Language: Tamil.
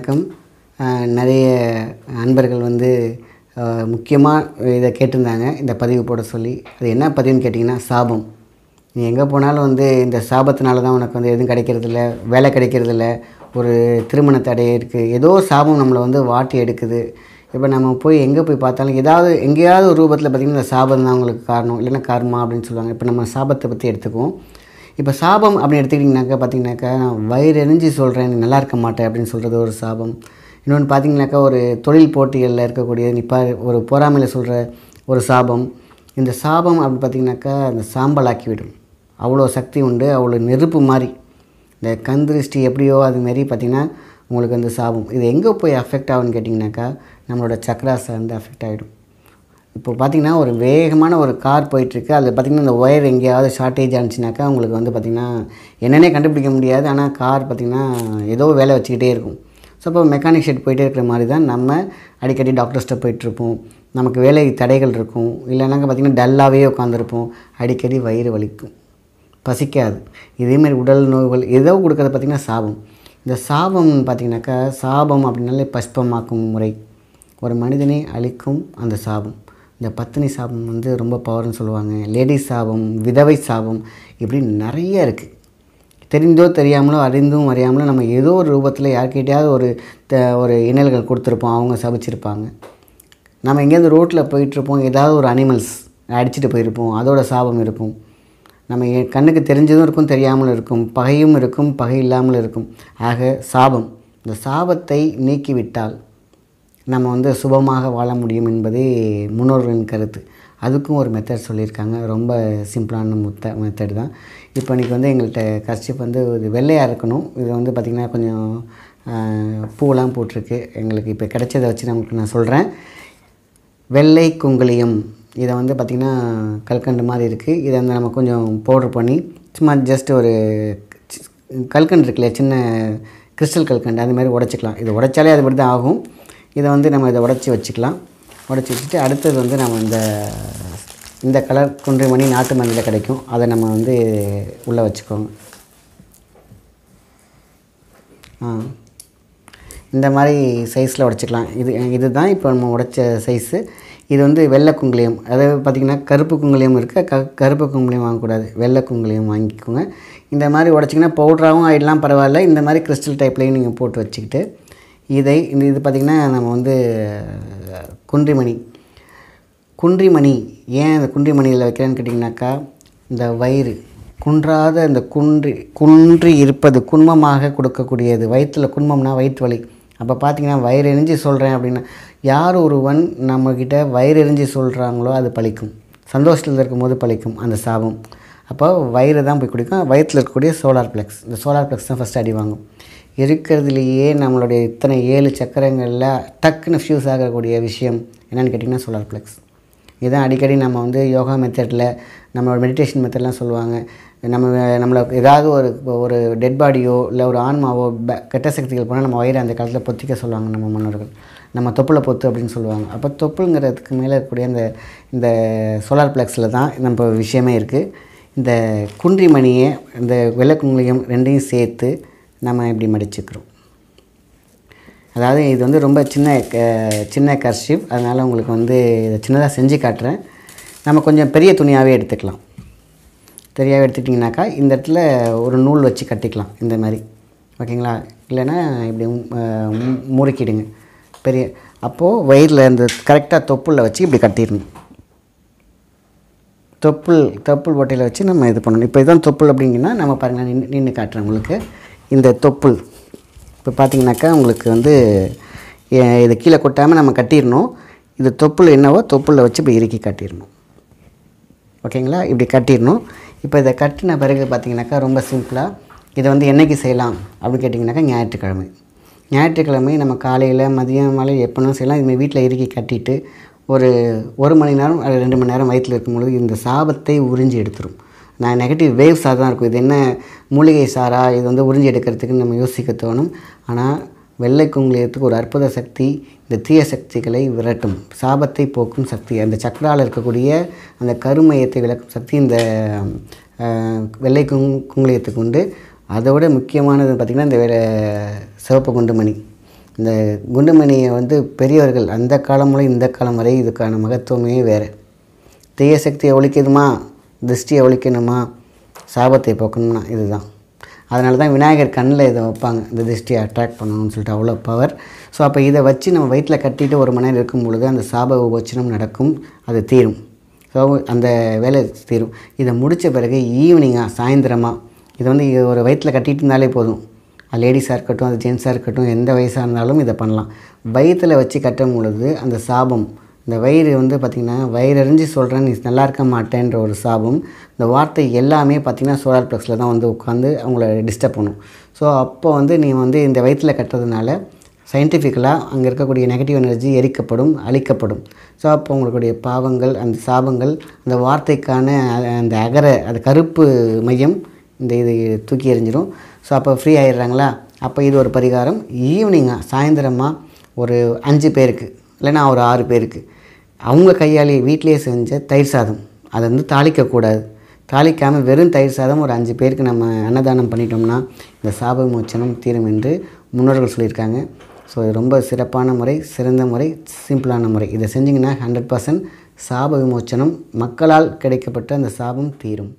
வணக்கம். நிறைய அன்பர்கள் வந்து முக்கியமாக இதை கேட்டிருந்தாங்க. இந்த பதிவு போட சொல்லி. அது என்ன பதிவுன்னு கேட்டிங்கன்னா சாபம். நீ எங்கே போனாலும் வந்து இந்த சாபத்தினால தான் உனக்கு வந்து எதுவும் கிடைக்கிறதில்ல வேலை கிடைக்கிறதில்ல. ஒரு திருமண தடை இருக்குது ஏதோ சாபம் நம்மளை வந்து வாட்டி எடுக்குது. இப்போ நம்ம போய் எங்கே போய் பார்த்தாலும் ஏதாவது எங்கேயாவது ஒரு ரூபத்தில் பார்த்திங்கன்னா இந்த சாபம் தான் உங்களுக்கு காரணம். இல்லைன்னா கர்மா அப்படின்னு சொல்லுவாங்க. இப்போ நம்ம சாபத்தை பற்றி எடுத்துக்குவோம். இப்போ சாபம் அப்படின்னு எடுத்துக்கிட்டிங்கனாக்கா பார்த்தீங்கன்னாக்கா நான் வயிறு எரிஞ்சு சொல்கிறேன் நல்லா இருக்க மாட்டேன் அப்படின்னு சொல்கிறது ஒரு சாபம். இன்னொன்று பார்த்தீங்கன்னாக்கா ஒரு தொழில் போட்டிகளில் இருக்கக்கூடிய நிப்பா ஒரு பொறாமையில் சொல்கிற ஒரு சாபம். இந்த சாபம் அப்படின்னு பார்த்தீங்கன்னாக்கா அந்த சாம்பலாக்கிவிடும். அவ்வளோ சக்தி உண்டு அவ்வளோ நெருப்பு மாதிரி இந்த கந்திருஷ்டி எப்படியோ அதுமாரி பார்த்திங்கன்னா உங்களுக்கு வந்து சாபம். இது எங்கே போய் அஃபெக்ட் ஆகுன்னு கேட்டிங்கனாக்கா நம்மளோட சக்ராஸை வந்து அஃபெக்ட் ஆகிடும் இப்போ பார்த்திங்கன்னா ஒரு வேகமான ஒரு கார் போயிட்டுருக்கு. அதில் பார்த்தீங்கன்னா இந்த ஒயர் எங்கேயாவது ஷார்ட்டேஜ் ஆனிச்சுனாக்கா உங்களுக்கு வந்து பார்த்திங்கன்னா என்னென்னே கண்டுபிடிக்க முடியாது. ஆனால் கார் பார்த்திங்கன்னா ஏதோ வேலை வச்சுக்கிட்டே இருக்கும். ஸோ அப்போ மெக்கானிக் ஷெட் போயிட்டே இருக்கிற மாதிரி தான் நம்ம அடிக்கடி டாக்டர்ஸ்ட்ட போயிட்டுருப்போம் நமக்கு வேலை தடைகள் இருக்கும். இல்லைனாக்கா பார்த்திங்கன்னா டல்லாகவே உட்காந்துருப்போம் அடிக்கடி வயிறு வலிக்கும். பசிக்காது. இதேமாரி உடல் நோய்கள் ஏதோ கொடுக்கறது பார்த்திங்கன்னா சாபம். இந்த சாபம்னு பார்த்திங்கனாக்கா சாபம் அப்படின்னாலே பஷ்பமாக்கும் முறை. ஒரு மனிதனை அழிக்கும் அந்த சாபம். இந்த பத்தினி சாபம் வந்து ரொம்ப பவர்னு சொல்லுவாங்க. லேடிஸ் சாபம் விதவை சாபம் இப்படி நிறைய இருக்குது தெரிந்தோ தெரியாமலோ அறிந்தும் அறியாமலோ நம்ம ஏதோ ஒரு ரூபத்தில் யார்கிட்டையாவது ஒரு த- ஒரு இன்னல்கள் கொடுத்துருப்போம். அவங்க சபிச்சிருப்பாங்க. நம்ம எங்கேயாவது ரோட்டில் போயிட்டுருப்போம். ஏதாவது ஒரு அனிமல்ஸ் அடிச்சுட்டு போயிருப்போம். அதோட சாபம் இருக்கும். நம்ம கண்ணுக்கு தெரிஞ்சதும் இருக்கும் தெரியாமலும் இருக்கும். பகையும் இருக்கும் பகை இல்லாமல் இருக்கும். ஆக சாபம். இந்த சாபத்தை நீக்கிவிட்டால் நம்ம வந்து சுபமாக வாழ முடியும் என்பதே முன்னோர்களின் கருத்து. அதுக்கும் ஒரு மெத்தட் சொல்லியிருக்காங்க. ரொம்ப சிம்பிளான முத்த மெத்தட் தான். இப்போ இன்றைக்கி வந்து எங்கள்கிட்ட கஷ்டப் வந்து இது வெள்ளையாக இருக்கணும். இது வந்து பார்த்திங்கன்னா கொஞ்சம் பூவெலாம் போட்டிருக்கு. எங்களுக்கு இப்போ கிடைச்சதை வச்சு நான் உங்களுக்கு நான் சொல்கிறேன் வெள்ளை குங்குளியம். இதை வந்து பார்த்திங்கன்னா கல்கண்டு மாதிரி இருக்குது இதை வந்து நம்ம கொஞ்சம் பவுடர் பண்ணி சும்மா ஜஸ்ட் ஒரு கல்கண்டு இருக்குல்லையா? சின்ன கிறிஸ்டல் கல்கண்டு. அது மாதிரி உடச்சிக்கலாம். இது உடைச்சாலே அது மட்டும் தான் ஆகும். இதை வந்து நம்ம இதை உடச்சி வச்சுக்கலாம். உடச்சி வச்சுட்டு அடுத்தது வந்து நம்ம இந்த இந்த கலர் குன்றிமணி நாட்டு மணியில் கிடைக்கும். அதை நம்ம வந்து உள்ளே வச்சுக்கோங்க. ஆ. இந்த மாதிரி சைஸில் உடைச்சிக்கலாம். இது இதுதான் இப்போ நம்ம உடைச்ச சைஸு இது வந்து வெள்ளை குங்குளியம். அதாவது பார்த்திங்கன்னா கருப்பு குங்குளியம் இருக்குது க கருப்பு குங்குளியம் வாங்கக்கூடாது. வெள்ளை குங்குளியம் வாங்கிக்கோங்க. இந்த மாதிரி உடச்சிங்கன்னா பவுட்ராகவும் ஆகிடலாம் பரவாயில்ல. இந்த மாதிரி கிறிஸ்டல் டைப்லேயும் நீங்கள் போட்டு வச்சுக்கிட்டு இதை இந்த இது பார்த்திங்கன்னா நம்ம வந்து குன்றிமணி. குன்றிமணி ஏன் அந்த குன்றிமணியில் வைக்கிறேன்னு கேட்டிங்கனாக்கா இந்த வயிறு. குன்றாத இந்த குன்றி குன்றி இருப்பது குன்மமாக கொடுக்கக்கூடியது. வயிற்றில் குன்மம்னா வயிற்று வலி அப்போ பார்த்தீங்கன்னா வயிறு எரிஞ்சு சொல்கிறேன் அப்படின்னா யார் ஒருவன் நம்மக்கிட்ட வயிறு எரிஞ்சு சொல்கிறாங்களோ அது பழிக்கும். சந்தோஷத்தில் இருக்கும்போது பழிக்கும் அந்த சாபம். அப்போ வயிறு தான் போய் குடிக்கும். வயிற்றில் இருக்கக்கூடிய சோலார் பிளெக்ஸ். இந்த சோலார் பிளெக்ஸ் தான் ஃபஸ்ட் அடி வாங்கும். இருக்கிறதுலையே நம்மளுடைய இத்தனை ஏழு சக்கரங்களில் டக்குன்னு ஃபியூஸ் ஆகக்கூடிய விஷயம் என்னென்னு கேட்டிங்கன்னா சோலார் பிளெக்ஸ் இதான் அடிக்கடி நம்ம வந்து யோகா மெத்தடில் நம்மளோட மெடிடேஷன் மெத்தட்லாம் சொல்லுவாங்க. நம்ம நம்மளை ஏதாவது ஒரு ஒரு டெட் பாடியோ இல்லை ஒரு ஆன்மாவோ கெட்ட சக்திகள் போனால் நம்ம வயிறு அந்த காலத்தில் பொத்திக்க சொல்லுவாங்க நம்ம முன்னோர்கள். நம்ம தொப்புளை பொத்து அப்படின்னு சொல்லுவாங்க. அப்போ தொப்புளுங்கிறதுக்கு மேலே இருக்கக்கூடிய இந்த இந்த சோலார் பிளக்ஸில் தான் நம்ம விஷயமே இருக்குது இந்த குன்றிமணியை இந்த வெள்ளக்குங்குளியம் ரெண்டையும் சேர்த்து நம்ம இப்படி மடிச்சுக்கிறோம். அதாவது இது வந்து ரொம்ப சின்ன க- சின்ன கர்ஷிப் அதனால் உங்களுக்கு வந்து இதை சின்னதாக செஞ்சு காட்டுறேன். நம்ம கொஞ்சம் பெரிய துணியாகவே எடுத்துக்கலாம். தெரியாவே எடுத்துக்கிட்டிங்கனாக்கா இந்த இடத்துல ஒரு நூல் வச்சு கட்டிக்கலாம் இந்த மாதிரி. ஓகேங்களா? இல்லைன்னா இப்படி முறுக்கிடுங்க. பெரிய அப்போது வயிறில் இந்த கரெக்டாக தொப்புளில் வச்சு இப்படி கட்டிடணும். தொப்புள் தொப்புள் ஓட்டையில் வச்சு நம்ம இது பண்ணணும். இப்போ இதுதான் தொப்புள் அப்படிங்கன்னா நம்ம பாருங்கள் நின்று நின்று காட்டுறேன் உங்களுக்கு. இந்த தொப்புள். இப்போ பார்த்திங்கனாக்கா உங்களுக்கு வந்து இதை கீழே கொட்டாமல் நம்ம கட்டிடணும். இது தொப்புள் என்னவோ தொப்புளில் வச்சு இப்போ இறுக்கி கட்டிடணும். ஓகேங்களா? இப்படி கட்டிடணும். இப்போ இதை கட்டின பிறகு பார்த்திங்கனாக்கா ரொம்ப சிம்பிளாக இதை வந்து என்னைக்கு செய்யலாம் அப்படின்னு கேட்டிங்கனாக்கா ஞாயிற்றுக்கிழமை. ஞாயிற்றுக்கிழமை நம்ம காலையில் மதியம் மாலை எப்போனாலும் செய்யலாம். இதுமாதிரி வீட்டில் இறுக்கி கட்டிட்டு ஒரு ஒரு மணி நேரம் ரெண்டு மணி நேரம் வயிற்றில் இருக்கும்பொழுது இந்த சாபத்தை உறிஞ்சி எடுத்துரும். நான் நெகட்டிவ் வேவ்ஸாக தான் இருக்கும். இது என்ன மூலிகை சாரா? இது வந்து உறிஞ்சி எடுக்கிறதுக்குன்னு நம்ம யோசிக்க தோணும். ஆனால் வெள்ளை குங்குலியத்துக்கு ஒரு அற்புத சக்தி இந்த தீய சக்திகளை விரட்டும். சாபத்தை போக்கும் சக்தி. அந்த சக்கரால் இருக்கக்கூடிய அந்த கருமையத்தை விளக்கும் சக்தி இந்த வெள்ளை குங் குங்குலியத்துக்கு உண்டு. அதோட முக்கியமானது பார்த்திங்கன்னா இந்த வேற சிவப்பு குண்டுமணி. இந்த குண்டுமணியை வந்து பெரியவர்கள் அந்த காலம் முதல் இந்த காலம் வரை இதுக்கான மகத்துவமே வேறு. தீய சக்தியை ஒழிக்கிதுமா திருஷ்டியை ஒழிக்கணுமா சாபத்தை போக்கணும்னா இதுதான். அதனால தான் விநாயகர் கண்ணில் இதை வைப்பாங்க. இந்த திருஷ்டியை அட்ராக்ட் பண்ணணும்னு சொல்லிட்டு அவ்வளோ பவர் ஸோ அப்போ இதை வச்சு நம்ம வயிற்றில் கட்டிட்டு ஒரு மணி நேரம் இருக்கும் பொழுது அந்த சாப உபோச்சனம் நடக்கும். அது தீரும். ஸோ அந்த வேலை தீரும். இதை முடித்த பிறகு ஈவினிங்காக சாயந்தரமாக இதை வந்து ஒரு வயிற்றில் கட்டிட்டு இருந்தாலே போதும். அது லேடிஸாக இருக்கட்டும் அது ஜென்ஸாக இருக்கட்டும் எந்த வயசாக இருந்தாலும் இதை பண்ணலாம். வயிற்றில் வச்சு கட்டும் பொழுது அந்த சாபம் இந்த வயிறு வந்து பார்த்திங்கன்னா வயிறறிஞ்சு சொல்கிறேன் நீ நல்லா இருக்க மாட்டேன்ற ஒரு சாபம். இந்த வார்த்தை எல்லாமே பார்த்திங்கன்னா சோலார் ப்ளக்ஸில் தான் வந்து உட்காந்து அவங்கள டிஸ்டர்ப் பண்ணும். ஸோ அப்போ வந்து நீ வந்து இந்த வயிற்றில் கட்டுறதுனால சயின்டிஃபிக்கலாக அங்கே இருக்கக்கூடிய நெகட்டிவ் எனர்ஜி எரிக்கப்படும் அழிக்கப்படும். ஸோ அப்போ உங்களுடைய பாவங்கள் அந்த சாபங்கள் அந்த வார்த்தைக்கான அ- அந்த அகர அது கருப்பு மையம் இந்த இது தூக்கி எறிஞ்சிடும் ஸோ அப்போ ஃப்ரீ ஆயிடுறாங்களா? அப்போ இது ஒரு பரிகாரம். ஈவினிங்காக சாயந்தரமாக ஒரு அஞ்சு பேருக்கு இல்லைன்னா ஒரு ஆறு பேருக்கு. அவங்க கையாலேயே வீட்டிலேயே செஞ்ச தயிர் சாதம். அதை வந்து தாளிக்கக்கூடாது. தாளிக்காமல் வெறும் தயிர் சாதம் ஒரு அஞ்சு பேருக்கு நம்ம அன்னதானம் பண்ணிட்டோம்னா இந்த சாப விமோச்சனம் தீரும் என்று முன்னோர்கள் சொல்லியிருக்காங்க. ஸோ இது ரொம்ப சிறப்பான முறை சிறந்த முறை சிம்பிளான முறை. இதை செஞ்சிங்கன்னா ஹண்ட்ரட் பர்சன்ட் சாப விமோச்சனம் மக்களால் கிடைக்கப்பட்ட அந்த சாபம் தீரும்.